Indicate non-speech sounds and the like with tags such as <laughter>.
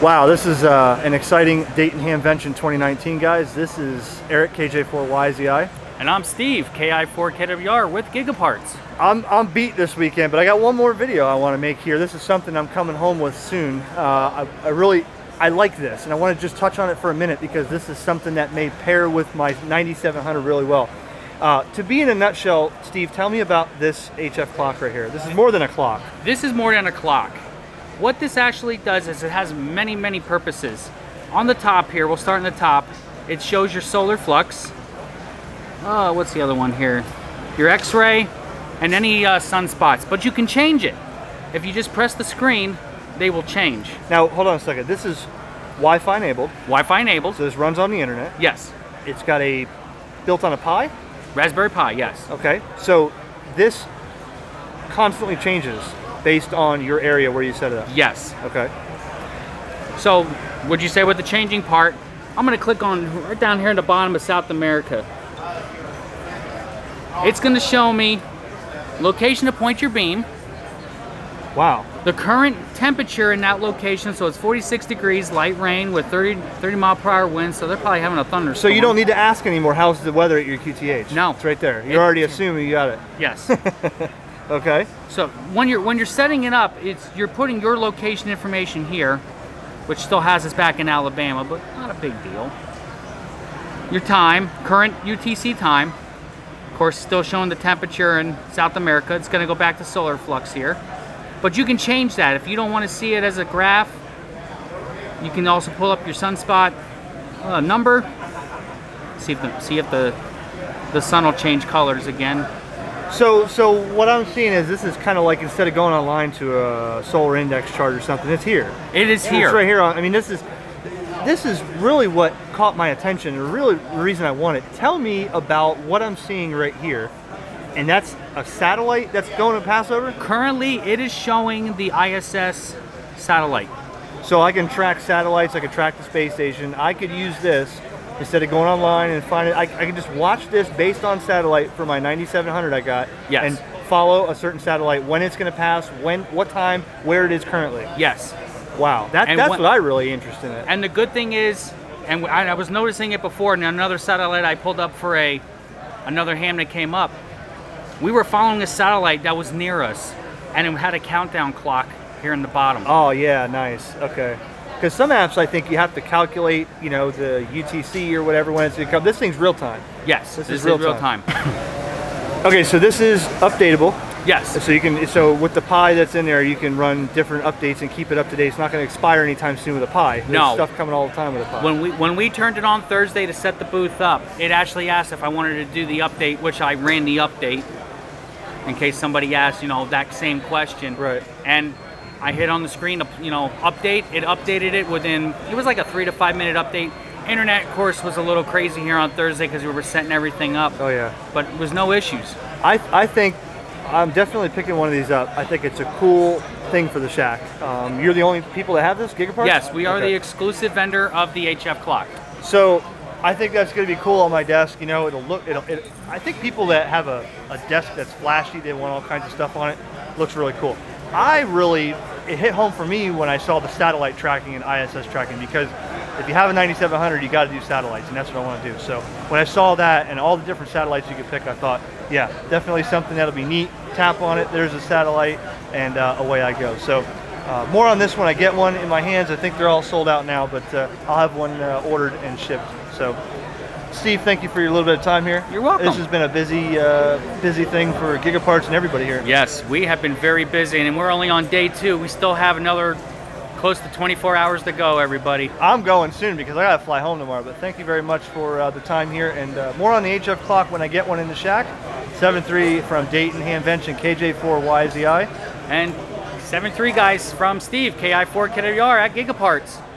Wow, this is uh, an exciting Dayton Hamvention 2019, guys. This is Eric, KJ4YZI. And I'm Steve, KI4KWR with Gigaparts. I'm, I'm beat this weekend, but I got one more video I want to make here. This is something I'm coming home with soon. Uh, I, I really, I like this, and I want to just touch on it for a minute because this is something that may pair with my 9700 really well. Uh, to be in a nutshell, Steve, tell me about this HF clock right here. This is more than a clock. This is more than a clock. What this actually does is it has many, many purposes. On the top here, we'll start in the top, it shows your solar flux. Oh, what's the other one here? Your x-ray and any uh, sunspots, but you can change it. If you just press the screen, they will change. Now, hold on a second. This is Wi-Fi enabled. Wi-Fi enabled. So this runs on the internet. Yes. It's got a built on a Pi. Raspberry Pi, yes. Okay. So this constantly changes based on your area where you set it up. Yes. Okay. So, would you say with the changing part, I'm gonna click on right down here in the bottom of South America. It's gonna show me location to point your beam, Wow. the current temperature in that location, so it's 46 degrees, light rain with 30, 30 mile per hour winds, so they're probably having a thunderstorm. So you don't need to ask anymore how's the weather at your QTH. No. It's right there. You're It- already assuming you got it. Yes. <laughs> Okay. so when you're when you're setting it up, it's you're putting your location information here, which still has us back in Alabama, but not a big deal. Your time, current UTC time. Of course, still showing the temperature in South America. It's going to go back to solar flux here. But you can change that. If you don't want to see it as a graph, you can also pull up your sunspot uh, number. See if the see if the the sun will change colors again. So so what I'm seeing is this is kind of like instead of going online to a solar index chart or something, it's here. It is here. It's right here. On, I mean, this is this is really what caught my attention, and really the reason I want it. Tell me about what I'm seeing right here, and that's a satellite that's going to pass over. Currently, it is showing the ISS satellite. So I can track satellites. I can track the space station. I could use this instead of going online and finding. I, I can just watch this based on satellite for my 9700 I got, Yes. and follow a certain satellite when it's going to pass, when, what time, where it is currently. Yes. Wow, that, that's what- what, I really interested in. It. And the good thing is, and I, I was noticing it before, and another satellite I pulled up for a another ham that came up. We were following a satellite that was near us, and it had a countdown clock here in the bottom. Oh yeah, nice. Okay. Because some apps, I think you have to calculate, you know, the UTC or whatever when it's going to come. This thing's real time. yes, this this, is is, real real time. time. <coughs> Okay, so this is updatable. yes. So you can, so with the Pi that's in there, you can run different updates and keep it up to date. It's not going to expire anytime soon with a Pi. There's No. stuff coming all the time with a Pi. When we when we turned it on Thursday to set the booth up, it actually asked if I wanted to do the update, which I ran the update in case somebody asked, you know, that same question. Right. And I hit on the screen, you know, update. It updated it within. It was like a three to five minute update. Internet, of course, was a little crazy here on Thursday because we were setting everything up, oh yeah. but it was no issues. I, I think I'm definitely picking one of these up. I think it's a cool thing for the shack. Um, you're the only people that have this Gigaparts? Yes, we are Okay. the exclusive vendor of the HF clock. So I think that's going to be cool on my desk. You know, it'll look. It'll. It, I think people that have a, a desk that's flashy, they want all kinds of stuff on it. Looks really cool. I really it hit home for me when I saw the satellite tracking and ISS tracking because if you have a 9700, you got to do satellites, and that's what I want to do. So when I saw that and all the different satellites you could pick, I thought, yeah, definitely something that'll be neat. Tap on it, there's a satellite, and uh, away I go. So. Uh, more on this when I get one in my hands. I think they're all sold out now, but uh, I'll have one uh, ordered and shipped. So, Steve, thank you for your little bit of time here. You're welcome. This has been a busy, uh, busy thing for Gigaparts and everybody here. Yes, we have been very busy, and we're only on day two. We still have another close to 24 hours to go, everybody. I'm going soon because I gotta fly home tomorrow. But thank you very much for uh, the time here, and uh, more on the HF clock when I get one in the shack. 7-3 from Dayton Hamvention KJ4YZI. And 7-3 guys from Steve, KI4KWR at Gigaparts.